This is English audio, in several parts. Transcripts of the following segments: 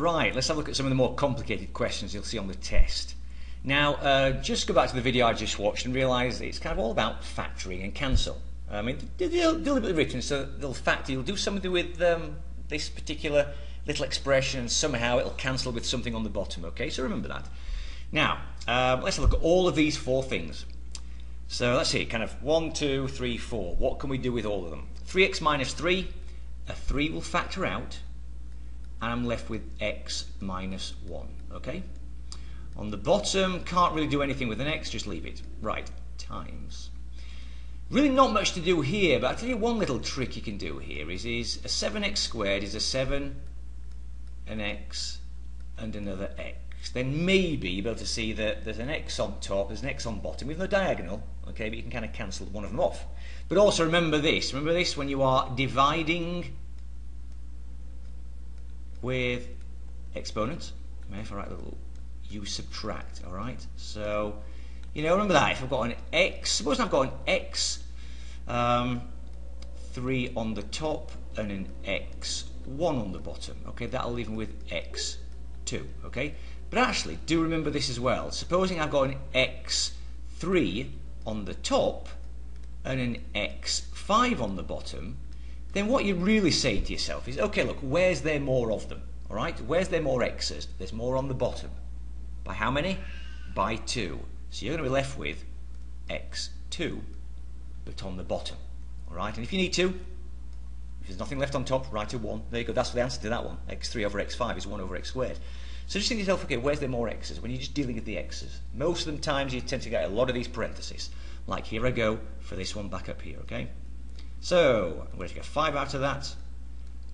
Right, let's have a look at some of the more complicated questions you'll see on the test. Now, uh, just go back to the video I just watched and realise it's kind of all about factoring and cancel. I mean, deliberately written so they'll factor, you'll do something with um, this particular little expression and somehow it'll cancel with something on the bottom, okay? So remember that. Now, um, let's look at all of these four things. So let's see, kind of one, two, three, four. What can we do with all of them? 3x minus 3, a 3 will factor out, and I'm left with x minus 1, okay? On the bottom, can't really do anything with an x, just leave it. Right, times. Really not much to do here, but I'll tell you one little trick you can do here is, is a 7x squared is a 7, an x, and another x. Then maybe you'll be able to see that there's an x on top, there's an x on bottom, with no diagonal, okay, but you can kind of cancel one of them off. But also remember this, remember this when you are dividing with exponents, if I write a little you subtract, alright? So, you know, remember that, if I've got an x, suppose I've got an x um, 3 on the top and an x 1 on the bottom, okay, that'll leave me with x 2, okay? But actually, do remember this as well. Supposing I've got an x 3 on the top and an x5 on the bottom, then what you're really saying to yourself is, okay, look, where's there more of them? All right, where's there more x's? There's more on the bottom. By how many? By 2. So you're going to be left with x2, but on the bottom. All right, and if you need to, if there's nothing left on top, write a 1. There you go, that's the answer to that one. x3 over x5 is 1 over x squared. So just think to yourself, okay, where's there more x's? When you're just dealing with the x's. Most of the times you tend to get a lot of these parentheses. Like here I go for this one back up here, okay? So, I'm going to a 5 out of that.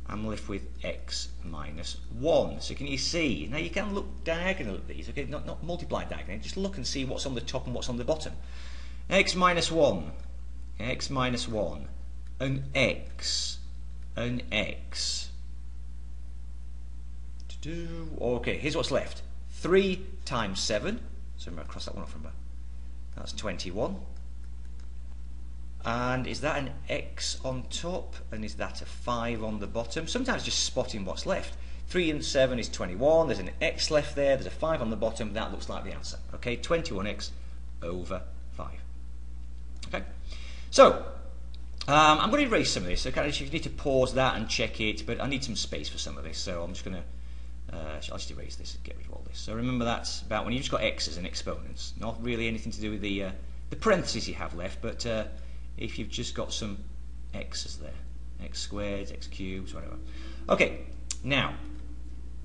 I'm left with x minus 1. So can you see? Now you can look diagonal at these, okay? Not, not multiply diagonally, just look and see what's on the top and what's on the bottom. x minus 1, x minus 1, an x, an x. Okay, here's what's left. 3 times 7, so I'm going to cross that one off from remember. That's 21. And is that an X on top? And is that a 5 on the bottom? Sometimes just spotting what's left. 3 and 7 is 21. There's an X left there. There's a 5 on the bottom. That looks like the answer. Okay, 21X over 5. Okay, so um, I'm going to erase some of this. So kind of, you need to pause that and check it, but I need some space for some of this. So I'm just going to, uh, I'll just erase this and get rid of all this. So remember that's about when you've just got X's and exponents. Not really anything to do with the, uh, the parentheses you have left, but uh, if you've just got some x's there. x squared, x cubed, whatever. Okay, now,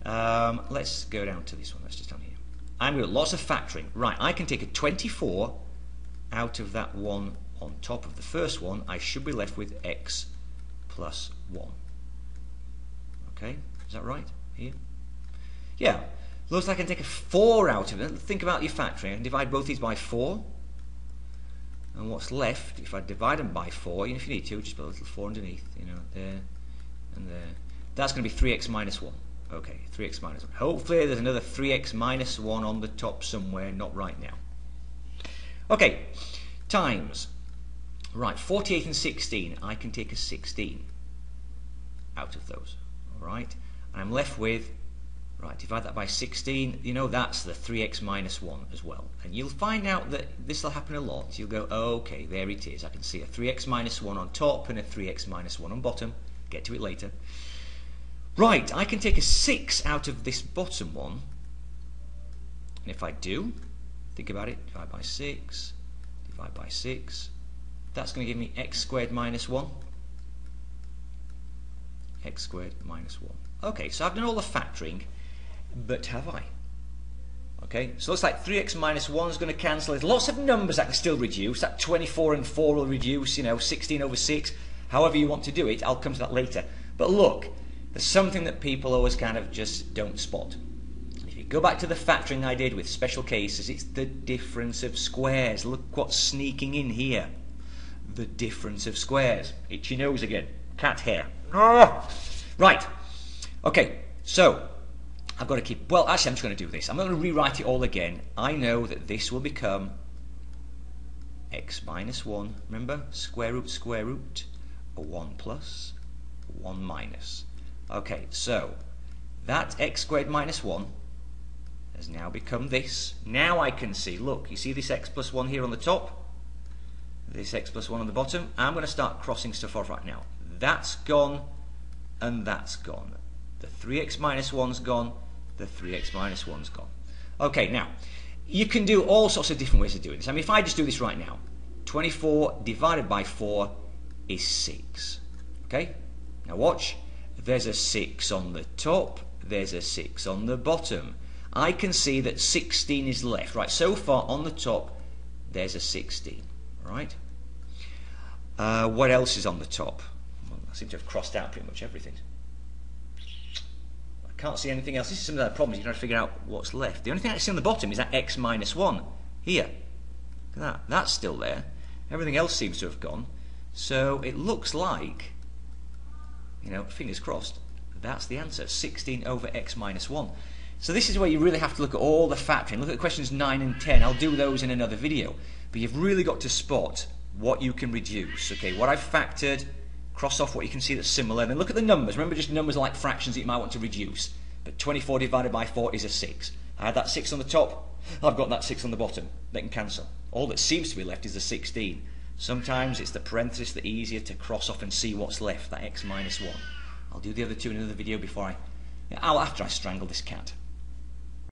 um, let's go down to this one. Let's just down here. I'm going to lots of factoring. Right, I can take a 24 out of that one on top of the first one. I should be left with x plus 1. Okay, is that right? Here? Yeah. Looks like I can take a 4 out of it. Think about your factoring. I can divide both these by 4 and what's left, if I divide them by 4, even if you need to, just put a little 4 underneath, you know, there and there. That's going to be 3x minus 1. Okay, 3x minus 1. Hopefully there's another 3x minus 1 on the top somewhere, not right now. Okay, times. Right, 48 and 16. I can take a 16 out of those. All right, and I'm left with Right, divide that by 16, you know that's the 3x minus 1 as well. And you'll find out that this will happen a lot. You'll go, oh, okay, there it is. I can see a 3x minus 1 on top and a 3x minus 1 on bottom. Get to it later. Right, I can take a 6 out of this bottom one. And if I do, think about it, divide by 6, divide by 6, that's going to give me x squared minus 1. x squared minus 1. Okay, so I've done all the factoring but have I? Okay, so it looks like 3x minus 1 is going to cancel. There's lots of numbers that can still reduce. That 24 and 4 will reduce, you know, 16 over 6. However you want to do it, I'll come to that later. But look, there's something that people always kind of just don't spot. If you go back to the factoring I did with special cases, it's the difference of squares. Look what's sneaking in here. The difference of squares. Itchy nose again. Cat hair. Ah! Right. Okay, so I've got to keep, well, actually, I'm just going to do this. I'm going to rewrite it all again. I know that this will become x minus 1, remember? Square root, square root, a 1 plus, 1 minus. Okay, so that x squared minus 1 has now become this. Now I can see, look, you see this x plus 1 here on the top? This x plus 1 on the bottom? I'm going to start crossing stuff off right now. That's gone, and that's gone. The 3x minus 1's gone, the 3x minus 1's gone. Okay, now, you can do all sorts of different ways of doing this. I mean, if I just do this right now, 24 divided by 4 is 6. Okay? Now watch. There's a 6 on the top, there's a 6 on the bottom. I can see that 16 is left. Right, so far on the top, there's a 16. Right? Uh, what else is on the top? Well, I seem to have crossed out pretty much everything. Can't see anything else. This is some of the problems. You've got to figure out what's left. The only thing I see on the bottom is that x minus 1. Here. Look at that. That's still there. Everything else seems to have gone. So it looks like, you know, fingers crossed, that's the answer. 16 over x minus 1. So this is where you really have to look at all the factoring. Look at questions 9 and 10. I'll do those in another video. But you've really got to spot what you can reduce. Okay, what I've factored, cross off what you can see that's similar, then look at the numbers. Remember, just numbers like fractions that you might want to reduce. But 24 divided by 4 is a 6. I had that 6 on the top, I've got that 6 on the bottom. They can cancel. All that seems to be left is the 16. Sometimes it's the parenthesis that easier to cross off and see what's left, that x minus 1. I'll do the other two in another video before I... After I strangle this cat.